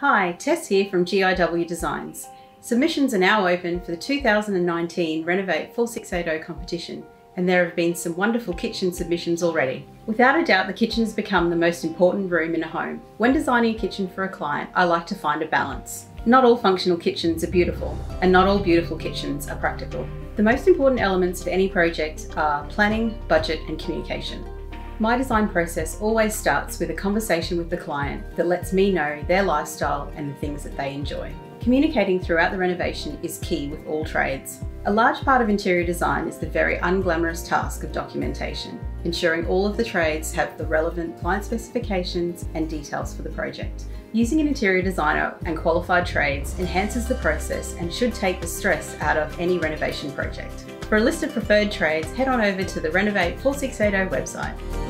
Hi, Tess here from GIW Designs. Submissions are now open for the 2019 Renovate 4680 competition, and there have been some wonderful kitchen submissions already. Without a doubt, the kitchen has become the most important room in a home. When designing a kitchen for a client, I like to find a balance. Not all functional kitchens are beautiful, and not all beautiful kitchens are practical. The most important elements for any project are planning, budget, and communication. My design process always starts with a conversation with the client that lets me know their lifestyle and the things that they enjoy. Communicating throughout the renovation is key with all trades. A large part of interior design is the very unglamorous task of documentation, ensuring all of the trades have the relevant client specifications and details for the project. Using an interior designer and qualified trades enhances the process and should take the stress out of any renovation project. For a list of preferred trades, head on over to the Renovate 4680 website.